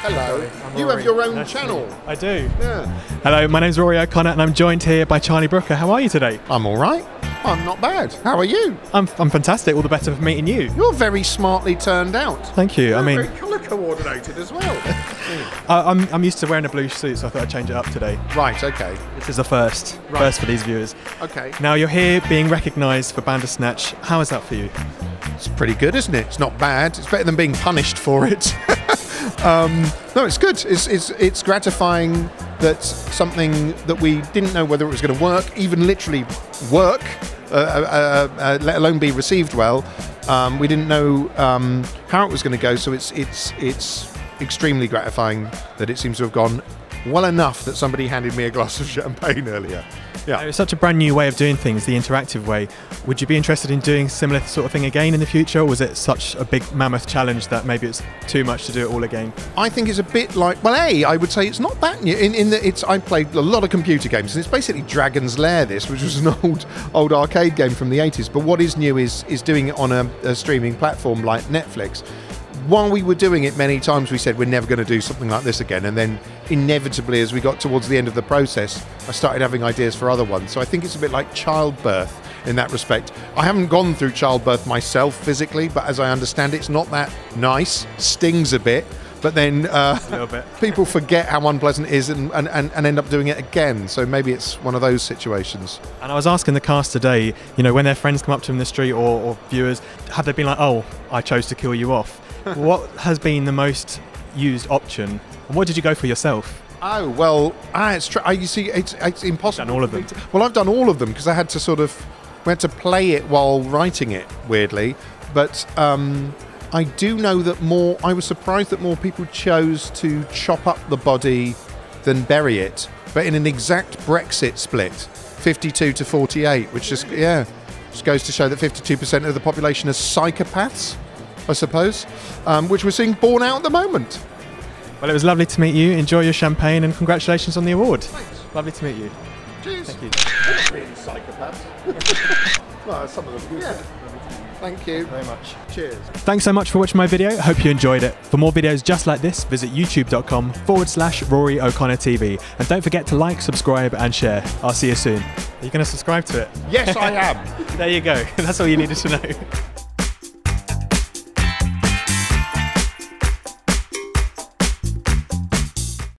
Hello. You Rory. have your own Nice channel. you. I do. Yeah. Hello, my name's Rory O'Connor and I'm joined here by Charlie Brooker. How are you today? I'm all right. I'm not bad. How are you? I'm, I'm fantastic. All the better for meeting you. You're very smartly turned out. Thank you. I You're mean, very colour coordinated as well. I, I'm, I'm used to wearing a blue suit, so I thought I'd change it up today. right. Okay. This is the first. Right. First for these viewers. Okay. Now you're here being recognised for Bandersnatch. How is that for you? It's pretty good, isn't it? It's not bad. It's better than being punished for it. um, no, it's good. It's, it's, it's gratifying that something that we didn't know whether it was going to work, even literally work, uh, uh, uh, let alone be received well. Um, we didn't know um, how it was going to go, so it's it's it's extremely gratifying that it seems to have gone well enough that somebody handed me a glass of champagne earlier. Yeah. It's such a brand new way of doing things, the interactive way. Would you be interested in doing similar sort of thing again in the future, or was it such a big mammoth challenge that maybe it's too much to do it all again? I think it's a bit like well, a I would say it's not that new. In, in that it's I played a lot of computer games, and it's basically Dragon's Lair. This, which was an old old arcade game from the 80s. But what is new is is doing it on a, a streaming platform like Netflix. While we were doing it many times, we said we're never going to do something like this again, and then inevitably, as we got towards the end of the process, I started having ideas for other ones. So I think it's a bit like childbirth in that respect. I haven't gone through childbirth myself physically, but as I understand, it's not that nice. Stings a bit, but then uh, A little bit. people forget how unpleasant it is and, and, and, and end up doing it again. So maybe it's one of those situations. And I was asking the cast today, you know, when their friends come up to them in the street or, or viewers, have they been like, oh, I chose to kill you off? what has been the most used option? And what did you go for yourself? Oh well, ah, it's true. You see, it's it's impossible. Done all of them. well, I've done all of them because I had to sort of we had to play it while writing it. Weirdly, but um, I do know that more. I was surprised that more people chose to chop up the body than bury it, but in an exact Brexit split, fifty-two to forty-eight, which just yeah, just goes to show that fifty-two percent of the population are psychopaths. I suppose, um, which we're seeing borne out at the moment. Well, it was lovely to meet you. Enjoy your champagne and congratulations on the award. Thanks. Lovely to meet you. Cheers. Thank you. Being psychopaths. well, some of them. Yeah. Thank you Very much. Cheers. Thanks so much for watching my video. Hope you enjoyed it. For more videos just like this, visit youtube.com forward slash Rory O'Connor TV. And don't forget to like, subscribe, and share. I'll see you soon. Are you going to subscribe to it? Yes, I am. There you go. That's all you needed to know.